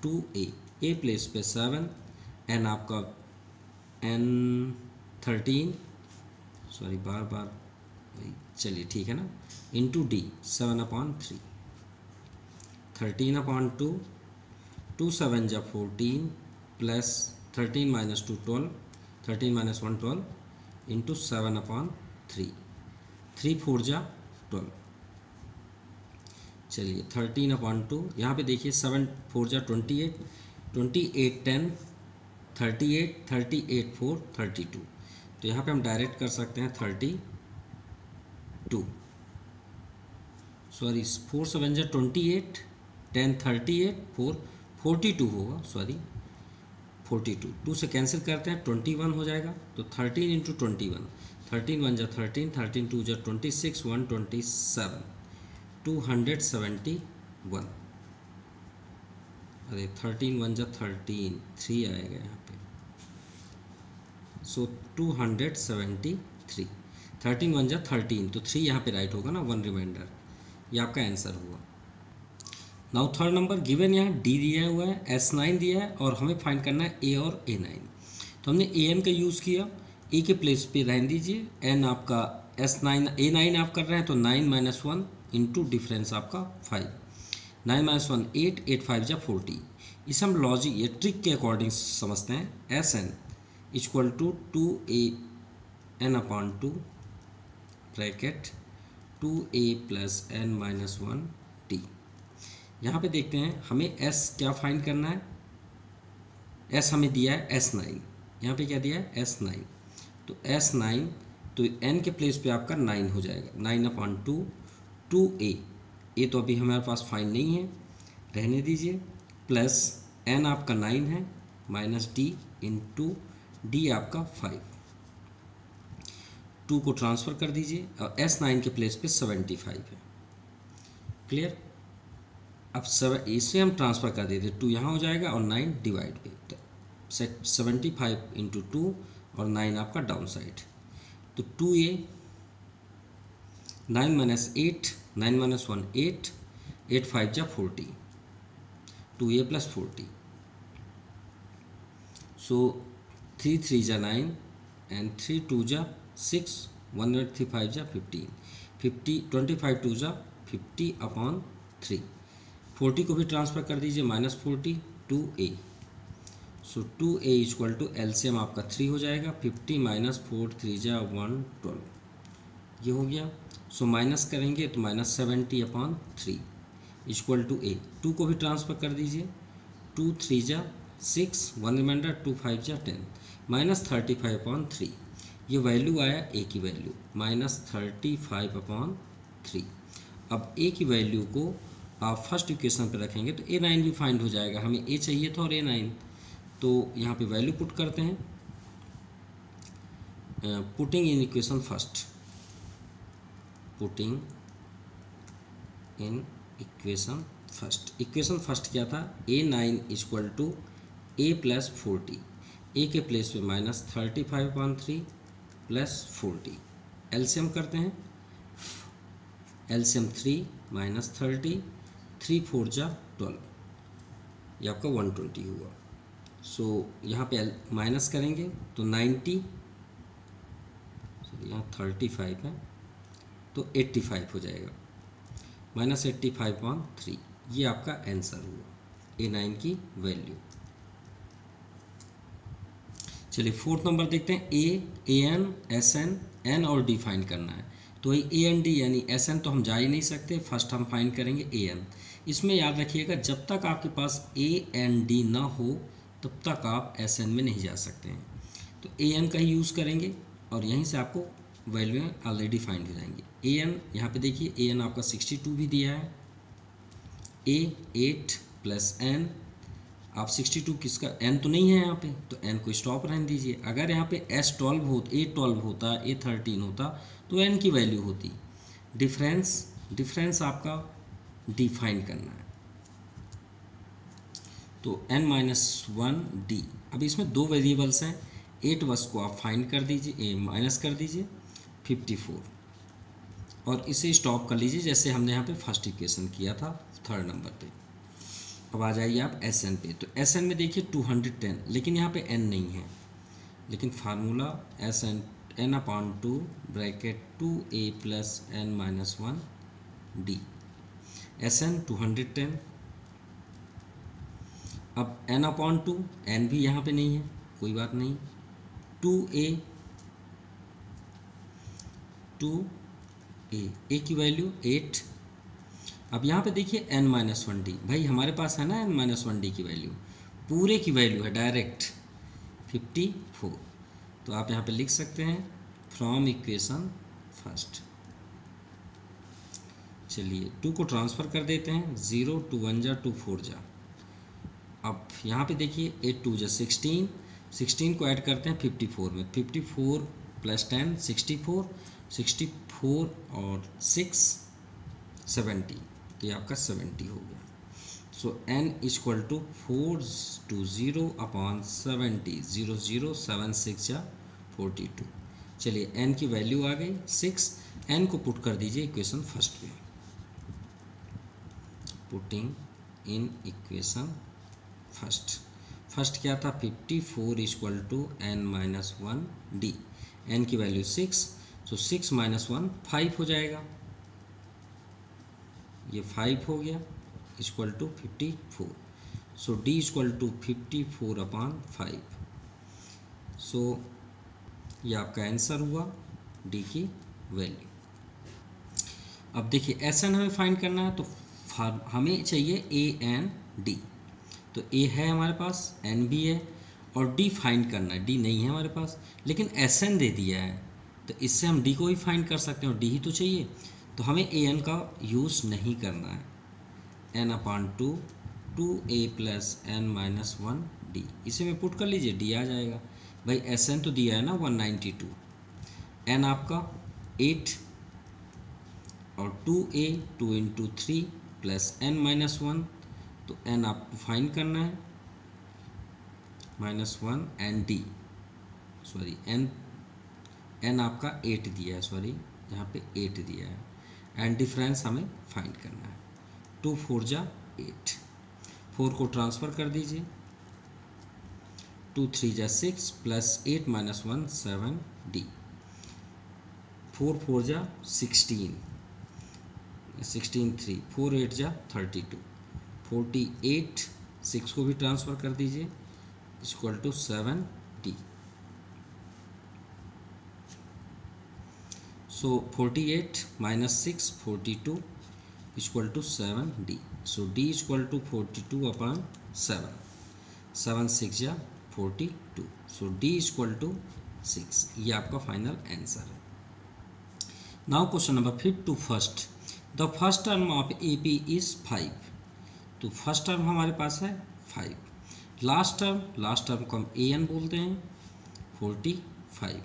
two a a place पे सेवन एन आपका N thirteen sorry बार बार चलिए ठीक है ना? Into d seven upon three thirteen upon two two seven जा fourteen plus thirteen minus two twelve thirteen minus one twelve into seven upon three three four जा twelve चलिए थर्टीन अपॉन टू यहाँ पे देखिए सेवन फोर जा twenty eight twenty eight ten thirty eight thirty eight four thirty two तो यहाँ पे हम डायरेक्ट कर सकते हैं thirty two sorry four seven जा twenty eight ten thirty eight four forty two होगा सॉरी फोर्टी टू टू से कैंसिल करते हैं ट्वेंटी वन हो जाएगा. तो thirteen into twenty one thirteen one जा थर्टीन थर्टीन टू जा twenty six one twenty seven two hundred seventy one अरे थर्टीन वन जा थर्टीन थ्री आएगा यहाँ पे। So two hundred seventy three thirteen one जा थर्टीन तो थ्री यहाँ पे राइट होगा ना वन रिमाइंडर ये आपका आंसर हुआ। नाउ थर्ड नंबर गिवन यहाँ डी दिया हुआ है एस नाइन दिया है, और हमें फाइंड करना है ए और ए नाइन तो हमने ए एन का यूज़ किया। ए के प्लेस पे रहने दीजिए। एन आपका एस नाइन ए नाइन आप कर रहे हैं तो nine minus one into difference आपका five nine minus one eight eight five जा फोर्टी इसे हम लॉजिक या ट्रिक के अकॉर्डिंग समझते हैं। S n equal to two a n upon two bracket two a plus n minus one t यहाँ पे देखते हैं, हमें एस क्या फाइंड करना है? एस हमें दिया है एस नाइन यहाँ पे क्या दिया है? एस नाइन तो एस नाइन तो एन के प्लेस पे आपका नाइन हो जाएगा। Nine upon two two a a तो अभी हमारे पास फाइन नहीं है। रहने दीजिए। प्लस एन आपका नाइन है। Minus d in two d आपका फाइव टू को ट्रांसफ़र कर दीजिए। और एस नाइन के प्लेस पे सेवेंटी फाइव है। क्लियर अब सेवन इसे हम ट्रांसफ़र कर देते टू यहाँ हो जाएगा और नाइन डिवाइड पे तो सेवेंटी फाइव इंटू टू और नाइन आपका डाउन साइड तो two a nine minus eight nine minus one eight eight five जा forty two a plus forty so three three जा नाइन एंड थ्री टू जा six one eight three five जा fifteen fifty twenty five two जा fifty upon three forty को भी transfer कर दीजिए minus forty two a so two a equal to LCM आपका three हो जाएगा। फिफ्टी माइनस फोर थ्री जा वन ट्वेल्व ये हो गया। सो so, माइनस करेंगे तो minus seventy upon three equal to a two को भी ट्रांसफ़र कर दीजिए। टू थ्री जा six one reminder two five जा ten minus thirty five upon three ये वैल्यू आया ए की value minus thirty five upon three अब ए की वैल्यू को आप फ़र्स्ट इक्वेशन पर रखेंगे तो ए नाइन भी फाइंड हो जाएगा। हमें ए चाहिए था और ए नाइन तो यहाँ पे वैल्यू पुट करते हैं। Putting in equation first putting in equation first equation first क्या था? A nine equal to a plus forty a के प्लेस पे minus thirty five point three plus forty LCM करते हैं। LCM three minus thirty three four जा twelve ये आपका one twenty हुआ। सो so, यहाँ पे माइनस करेंगे तो नाइन्टी सॉरी यहाँ थर्टी फाइव है तो एट्टी फाइव हो जाएगा। Minus eighty five point three ये आपका आंसर हुआ। ए नाइन की वैल्यू चलिए फोर्थ नंबर देखते हैं। A a n s n n और डी फाइंड करना है। तो ए एन डी यानी एस एन तो हम जा ही नहीं सकते। फ़र्स्ट हम फाइंड करेंगे ए एन इसमें याद रखिएगा जब तक आपके पास ए एन डी ना हो तब तक आप एस एन में नहीं जा सकते हैं। तो ए एन का ही यूज़ करेंगे और यहीं से आपको वैल्यू ऑलरेडी फाइंड हो जाएँगे। ए एन यहाँ पर देखिए ए एन आपका सिक्सटी टू भी दिया है। ए एट प्लस एन आप सिक्सटी टू किसका एन तो नहीं है यहाँ पे तो एन को स्टॉप रहने दीजिए। अगर यहाँ पे एस ट्वेल्व हो ए ट्वेल्व होता ए थर्टीन होता तो एन की वैल्यू होती। डिफरेंस डिफरेंस आपका डिफाइन करना है। तो एन माइनस वन डी अब इसमें दो वेरिएबल्स हैं। एट बस को आप फाइंड कर दीजिए ए माइनस कर दीजिए फिफ्टी फोर और इसे स्टॉप कर लीजिए, जैसे हमने यहाँ पे फ़र्स्ट इक्वेशन किया था थर्ड नंबर पे। अब आ जाइए आप एस एन पे। तो एस एन में देखिए टू हंड्रेड टेन लेकिन यहाँ पे एन नहीं है। लेकिन formula s n n upon two bracket two a plus n minus one d s n two hundred ten अब एन अपॉन टू एन भी यहाँ पे नहीं है, कोई बात नहीं। टू ए टू ए ए की वैल्यू एट अब यहाँ पे देखिए एन माइनस वन डी भाई हमारे पास है ना एन माइनस वन डी की वैल्यू पूरे की वैल्यू है डायरेक्ट फिफ्टी फोर तो आप यहाँ पे लिख सकते हैं फ्रॉम इक्वेशन फ़र्स्ट चलिए टू को ट्रांसफ़र कर देते हैं ज़ीरो टू वन जा टू फोर जा। अब यहाँ पे देखिए एट टू जा सिक्सटीन सिक्सटीन को ऐड करते हैं फिफ्टी फोर में। Fifty four plus ten sixty four sixty four और सिक्स सेवेंटी तो ये आपका सेवेंटी हो गया। So n equal to four two zero upon seventy zero zero seven six या फोर्टी टू चलिए एन की वैल्यू आ गई सिक्स एन को पुट कर दीजिए इक्वेशन फ़र्स्ट में putting in equation first first क्या था? Fifty four equal to n minus one d n की वैल्यू सिक्स तो सिक्स माइनस वन फाइव हो जाएगा। ये फाइव हो गया equal to fifty four so d equal to fifty four upon five so ये आपका आंसर हुआ डी की वैल्यू अब देखिए एस एन हमें फाइंड करना है तो हमें चाहिए ए एन डी तो ए है हमारे पास एन भी है और डी फाइंड करना है। डी नहीं है हमारे पास, लेकिन एस एन दे दिया है। तो इससे हम डी को ही फाइंड कर सकते हैं और डी ही तो चाहिए। तो हमें ए एन का यूज़ नहीं करना है। N upon two two a plus n minus one d इसे में पुट कर लीजिए डी आ जाएगा। भाई एस एन तो दिया है ना वन नाइन्टी टू एन आपका एट और two a two into three plus n minus one तो एन आपको फाइंड करना है। Minus one n d sorry n n आपका एट दिया है सॉरी यहाँ पे एट दिया है। एंड डिफरेंस हमें फाइंड करना है। टू फोर जा एट फोर को ट्रांसफ़र कर दीजिए। टू थ्री जा six plus eight minus one seven d four four जा sixteen sixteen three four eight जा thirty two forty eight six को भी ट्रांसफ़र कर दीजिए equal to seven d so 48 minus 6 42 equal to 7 d so d is equal to 42 upon 7 7 6 या 42 so d is equal to 6 ये आपका final answer है। Now question number fifth two first. The first term of A P is five. तो first term हमारे पास है five last term last term को हम ए एन बोलते हैं forty five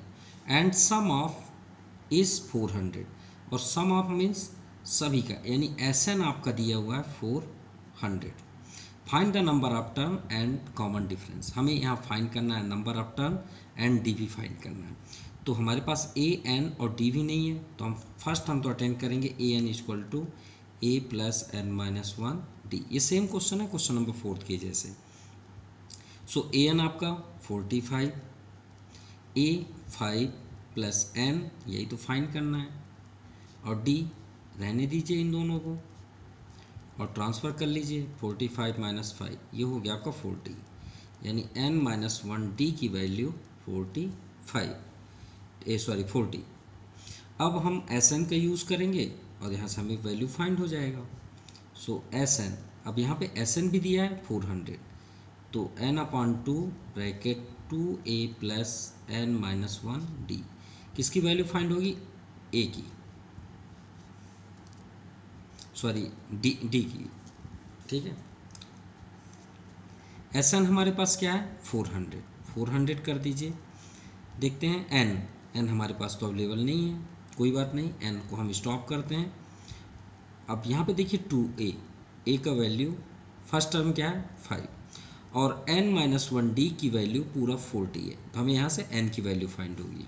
and sum of is four hundred और sum of means सभी का, यानी एस एन आपका दिया हुआ है four hundred find the number of term and common difference हमें यहाँ फाइंड करना है number of term and d v find करना है। तो हमारे पास ए एन और डी वी नहीं है तो हम फ़र्स्ट हम तो अटेंड करेंगे a n equal to a plus n minus one d ये सेम क्वेश्चन है क्वेश्चन नंबर फोर्थ के जैसे। सो ए एन आपका forty five a five plus n यही तो फाइंड करना है। और डी रहने दीजिए इन दोनों को। और ट्रांसफ़र कर लीजिए फोर्टी फाइव माइनस फाइव ये हो गया आपका फोर्टी यानी एन माइनस वन डी की value forty five a sorry forty अब हम एस एन का यूज़ करेंगे और यहाँ से हमें वैल्यू फाइंड हो जाएगा। सो एस एन अब यहाँ पे एस एन भी दिया है फोर हंड्रेड तो n upon two bracket two a plus n minus one d किसकी वैल्यू फाइंड होगी? ए की. सॉरी डी डी की. ठीक है? एस एन हमारे पास क्या है? फोर हंड्रेड फोर हंड्रेड कर दीजिए. देखते हैं एन एन हमारे पास तो अवेलेबल नहीं है. कोई बात नहीं. एन को हम स्टॉप करते हैं. अब यहाँ पे देखिए टू ए ए का वैल्यू फ़र्स्ट टर्म क्या है? फाइव और एन माइनस वन डी की वैल्यू पूरा फोर्टी है। तो हमें यहाँ से एन की वैल्यू फाइंड होगी।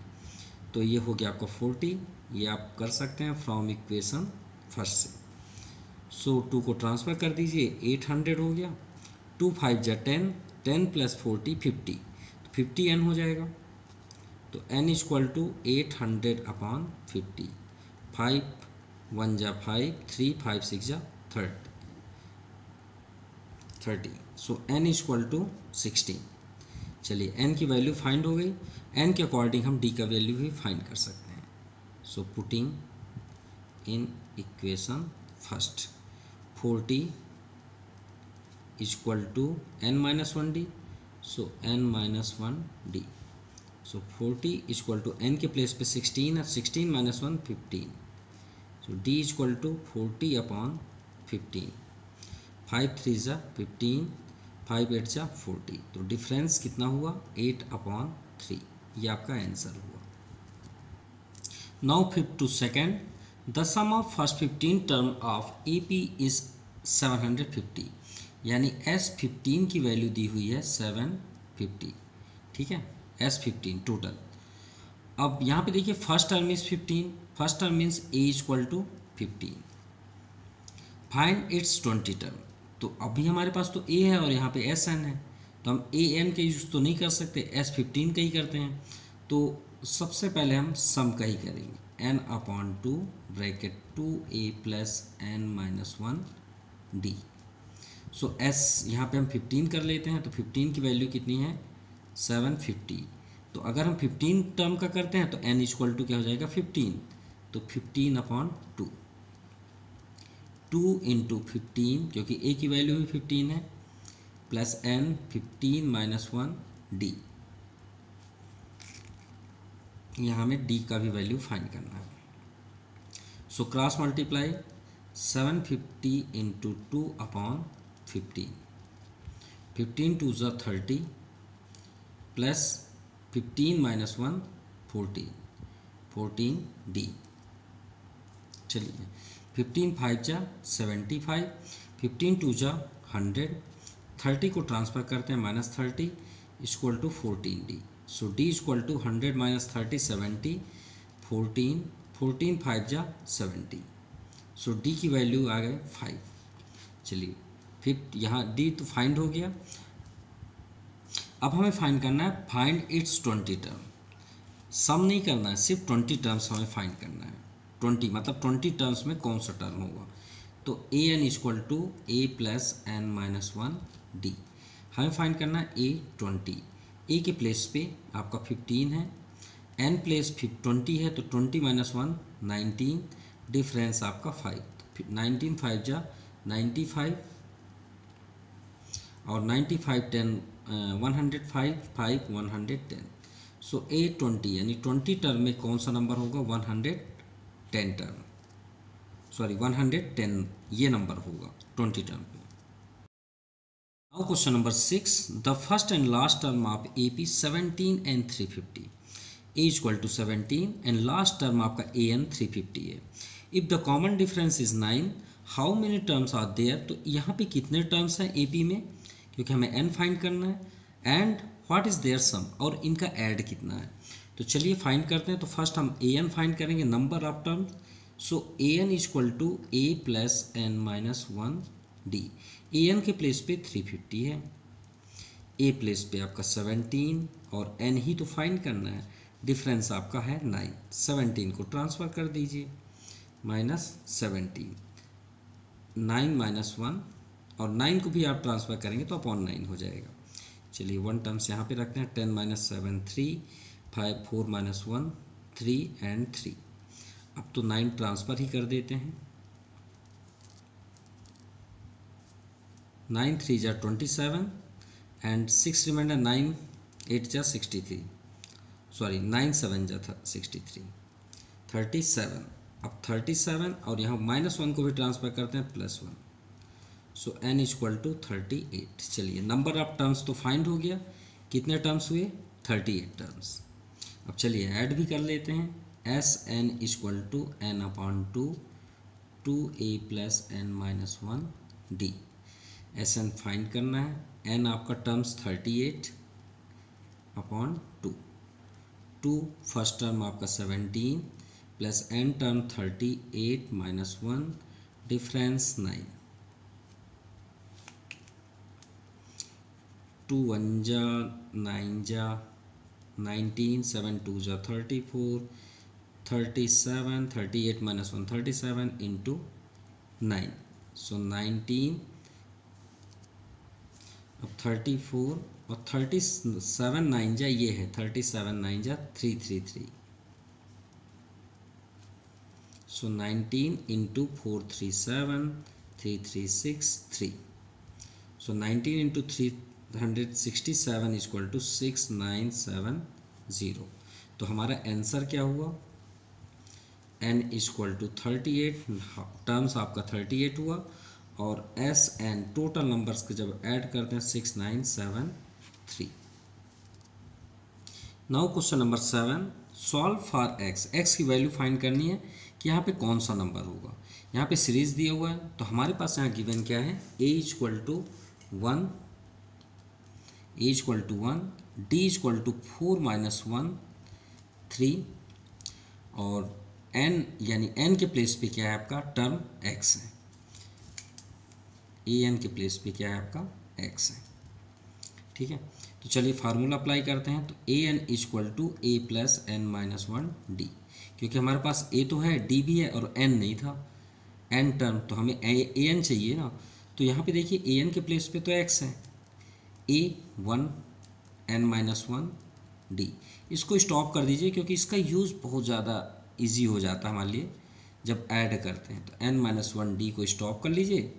तो ये हो गया आपका फोर्टी ये आप कर सकते हैं फ्रॉम इक्वेशन फ़र्स्ट से। सो so, टू को ट्रांसफ़र कर दीजिए एट हंड्रेड हो गया। टू फाइव जा ten ten plus forty fifty तो फिफ्टी एन हो जाएगा। तो n equal to eight hundred upon fifty five one जा फाइव थ्री फाइव सिक्स जा thirty thirty so n is equal to sixteen चलिए एन की value find हो गई। एन के अकॉर्डिंग हम डी का वैल्यू भी फाइंड कर सकते हैं। So putting in equation first forty equal to n minus one d so n minus one d so forty equal to n के प्लेस पे सिक्सटीन और sixteen minus one fifteen so d equal to forty upon fifteen five three ज़ा fifteen five eight ज़ा forty तो difference कितना हुआ? Eight upon three ये आपका आंसर हुआ. Now fifth to second the sum of first fifteen term of A P is seven hundred fifty यानी S fifteen की वैल्यू दी हुई है सेवन फिफ्टी ठीक है? एस फिफ्टीन टोटल अब यहाँ पे देखिए first term is fifteen first term means a equal to fifteen find its twenty term तो अभी हमारे पास तो ए है और यहाँ पे एस एन है। तो हम ए एन का यूज़ तो नहीं कर सकते एस फिफ्टीन का ही करते हैं। तो सबसे पहले हम सम का ही करेंगे। N upon two bracket two a plus n minus one d so s यहाँ पे हम फिफ्टीन कर लेते हैं। तो फिफ्टीन की वैल्यू कितनी है? सेवन फिफ्टी तो अगर हम फिफ्टीन टर्म का करते हैं तो एन इक्वल टू क्या हो जाएगा? फिफ्टीन तो fifteen upon two two into fifteen क्योंकि ए की वैल्यू भी फिफ्टीन है plus n fifteen minus one d यहाँ हमें डी का भी वैल्यू फाइंड करना है। So cross multiply seven fifty into two upon fifteen fifteen two ज़ा thirty plus fifteen minus one fourteen fourteen d चलिए फिफ्टीन फाइव जा सेवेंटी फाइव फिफ्टीन टू जा हंड्रेड थर्टी को ट्रांसफ़र करते हैं minus thirty equal to fourteen d so d equal to hundred minus thirty seventy fourteen fourteen five जा seventy so D की value आ गए फाइव चलिए फिफ्थ यहाँ डी तो फाइंड हो गया। अब हमें फाइंड करना है find its twenty term sum नहीं करना है, सिर्फ़ ट्वेंटी टर्म्स हमें फाइंड करना है। ट्वेंटी मतलब ट्वेंटी टर्म्स में कौन सा टर्म होगा? तो a n equal to a plus n minus one d हमें फाइंड करना है ए ट्वेंटी ए के प्लेस पे आपका फिफ्टीन है. एन प्लेस ट्वेंटी है तो twenty minus one nineteen difference आपका फाइव नाइनटीन फाइव जा नाइन्टी फाइव और ninety five ten one hundred five five one hundred ten so a twenty यानी ट्वेंटी टर्म में कौन सा नंबर होगा? One hundred ten term sorry one hundred ten ये number होगा ट्वेंटी टर्म पे। Now question number six the first and last term of A P seventeen and three fifty a equal to seventeen and last term आपका ए n three fifty है। If the common difference is nine how many terms are there तो यहाँ पे कितने terms हैं A P में? क्योंकि हमें एन फाइंड करना है। And what is there sum और इनका ऐड कितना है? तो चलिए फाइंड करते हैं। तो फ़र्स्ट हम ए एन फाइंड करेंगे number of terms so a n equal to a plus n minus one d a n के प्लेस पे थ्री फिफ्टी है। ए प्लेस पे आपका सेवनटीन और एन ही तो फाइंड करना है। डिफरेंस आपका है नाइन सेवनटीन को ट्रांसफ़र कर दीजिए। Minus seventeen nine minus one और नाइन को भी आप ट्रांसफ़र करेंगे तो अपॉन नाइन हो जाएगा। चलिए वन टर्म्स यहाँ पे रखते हैं। Ten minus seven three five four minus one three and three अब तो नाइन ट्रांसफ़र ही कर देते हैं। नाइन थ्री जा twenty seven and six remainder nine eight जा sixty three sorry nine seven जा था सिक्सटी थ्री थर्टी सेवन अब थर्टी सेवन और यहाँ माइनस वन को भी ट्रांसफ़र करते हैं plus one so n equal to thirty eight चलिए नंबर ऑफ़ टर्म्स तो फाइंड हो गया। कितने टर्म्स हुए? थर्टी एट टर्म्स अब चलिए ऐड भी कर लेते हैं। S n equal to n upon two two a plus n minus one d s n find करना है। एन आपका terms thirty eight upon two two first term आपका seventeen plus n term thirty eight minus one difference nine two one जा nine जा nineteen, seven, two जा thirty four, thirty seven, thirty eight minus one thirty seven into nine so nineteen अब thirty four, और thirty seven nine जा ये है, thirty seven nine जा three three three so nineteen into four three seven three three six three so nineteen into three hundred sixty seven equal to six nine seven zero तो हमारा answer क्या हुआ? N equal to thirty eight terms आपका thirty eight हुआ, और S N total numbers के जब add करते हैं six nine seven three now question number seven solve for x x की वैल्यू फाइंड करनी है कि यहाँ पे कौन सा नंबर होगा? यहाँ पे सीरीज़ दिया हुआ है तो हमारे पास यहाँ गिवन क्या है? A equal to one a equal to one d equal to four minus one three और एन यानी एन के प्लेस पे क्या है आपका? टर्म एक्स है। ए एन के प्लेस पे क्या है आपका? एक्स है। ठीक है? तो चलिए फार्मूला अप्लाई करते हैं। तो a n equal to a plus n minus one d क्योंकि हमारे पास ए तो है डी भी है और एन नहीं था। एन टर्म तो हमें ए एन चाहिए ना। तो यहाँ पे देखिए ए एन के प्लेस पे तो एक्स है। A one n minus one d इसको स्टॉप कर दीजिए क्योंकि इसका यूज़ बहुत ज़्यादा इजी हो जाता है हमारे लिए। जब ऐड करते हैं तो एन माइनस वन डी को स्टॉप कर लीजिए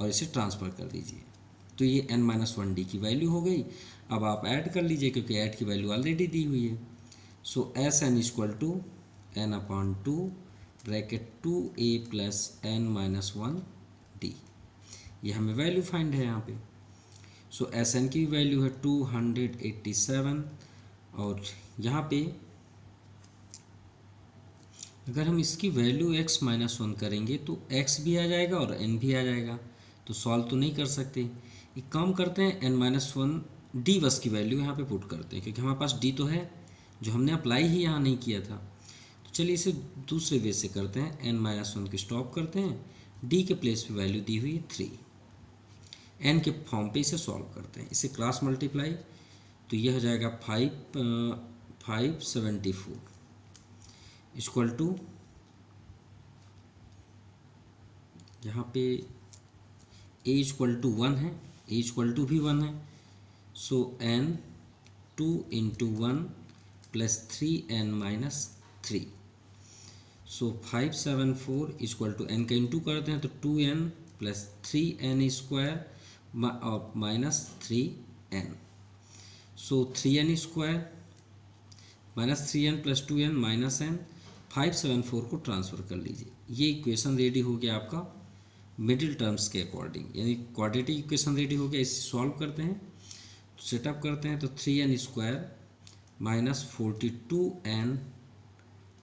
और इसे ट्रांसफ़र कर दीजिए। तो ये एन माइनस वन डी की वैल्यू हो गई। अब आप ऐड कर लीजिए क्योंकि ऐड की वैल्यू ऑलरेडी दी हुई है। So s n equal to n upon two bracket two a plus n minus one d ये हमें वैल्यू फाइंड है यहाँ पे। सो एस एन की वैल्यू है टू हंड्रेड एट्टी सेवन और यहाँ पे अगर हम इसकी वैल्यू एक्स माइनस वन करेंगे तो एक्स भी आ जाएगा और एन भी आ जाएगा। तो सॉल्व तो नहीं कर सकते। एक काम करते हैं एन माइनस वन डी बस की वैल्यू यहाँ पे पुट करते हैं, क्योंकि हमारे पास डी तो है, जो हमने अप्लाई ही यहाँ नहीं किया था। तो चलिए इसे दूसरे वे से करते हैं एन माइनस वन की स्टॉप करते हैं डी के प्लेस पे वैल्यू दी हुई है थ्री n के फॉर्म पे इसे सॉल्व करते हैं। इसे क्रॉस मल्टीप्लाई तो यह हो जाएगा five five seventy four equal to यहाँ पे ए इक्वल टू वन है ए इक्वल टू भी वन है। So n two into one plus three n minus three so five seven four equal to n का into करते हैं तो two n plus three n square minus three n so three n square minus three n plus two n minus n five seven four को transfer कर लीजिए। ये equation ready हो गया आपका मिडिल टर्म्स के अकॉर्डिंग यानी क्वाड्रेटिक इक्वेशन रेडी हो गया, इसे सॉल्व करते हैं। तो सेटअप करते हैं तो three n square minus forty two n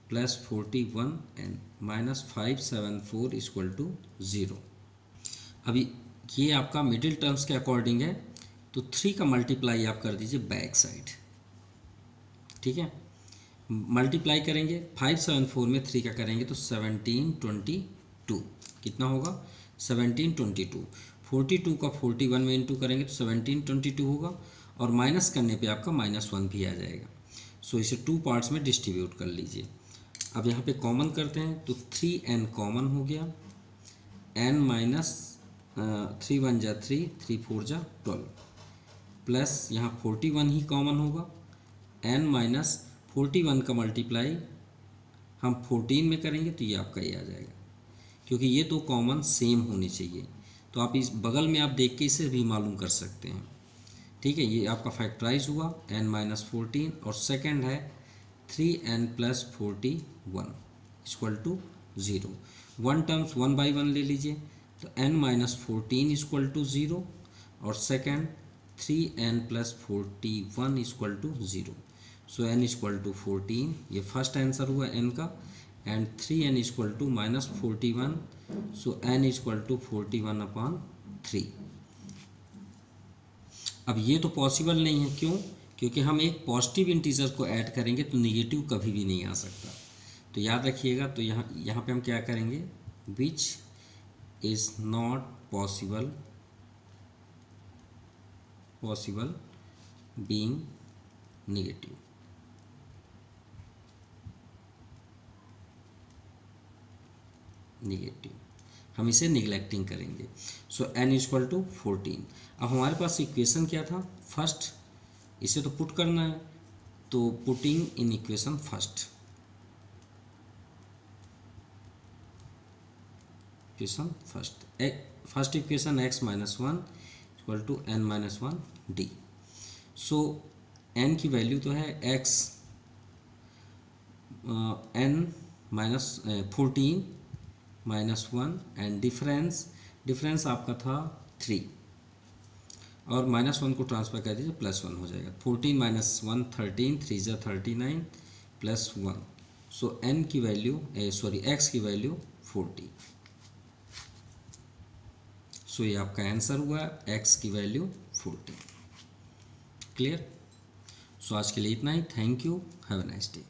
plus forty one n minus five seven four equal to zero अभी ये आपका मिडिल टर्म्स के अकॉर्डिंग है तो थ्री का मल्टीप्लाई आप कर दीजिए बैक साइड ठीक है? मल्टीप्लाई करेंगे फाइव सेवन फोर में थ्री का करेंगे तो सेवनटीन ट्वेंटी टू कितना होगा? Seventeen twenty two forty two का फोर्टी वन में इंटू करेंगे तो सेवनटीन ट्वेंटी टू होगा, और माइनस करने पे आपका माइनस वन भी आ जाएगा। सो इसे टू पार्ट्स में डिस्ट्रीब्यूट कर लीजिए। अब यहाँ पे कॉमन करते हैं तो थ्री एन कॉमन हो गया। एन माइनस थ्री वन जा थ्री थ्री फोर जा ट्वेल्व प्लस यहाँ फोर्टी वन ही कॉमन होगा। एन माइनस फोर्टी वन का मल्टीप्लाई हम फोर्टीन में करेंगे तो ये आपका ये आ जाएगा। क्योंकि ये तो कॉमन सेम होनी चाहिए। तो आप इस बगल में आप देख के इसे भी मालूम कर सकते हैं। ठीक है, ये आपका फैक्टराइज हुआ। एन माइनस फोर्टीन और सेकेंड है three n plus forty one equal to zero one terms one by one ले लीजिए। तो n minus fourteen equal to zero और second three n plus forty one equal to zero so n equal to fourteen ये first answer हुआ n का and three n equal to minus forty one so n equal to forty one upon three अब ये तो possible नहीं है, क्यों? क्योंकि हम एक पॉजिटिव इंटीजर को ऐड करेंगे तो निगेटिव कभी भी नहीं आ सकता। तो याद रखिएगा तो यहाँ यहाँ पे हम क्या करेंगे? Which is not possible possible being negative negative हम इसे निगलेक्टिंग करेंगे. So n equal to fourteen अब हमारे पास इक्वेशन क्या था? फ़र्स्ट इसे तो पुट करना है तो putting in equation first equation first first equation x minus one equal to n minus one d so n की वैल्यू तो है x n minus fourteen minus one and difference difference आपका था थ्री और minus one को transfer कर दीजिए plus one हो जाएगा. Fourteen minus one thirteen three ज़ा thirty nine plus one so n की वैल्यू सॉरी एक्स की वैल्यू फोर्टी सो ये आपका आंसर हुआ एक्स की वैल्यू फोर्टीन क्लियर सो आज के लिए इतना ही. Thank you have a nice day